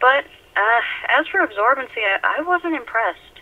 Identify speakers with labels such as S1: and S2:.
S1: But uh, as for absorbency, I, I wasn't impressed.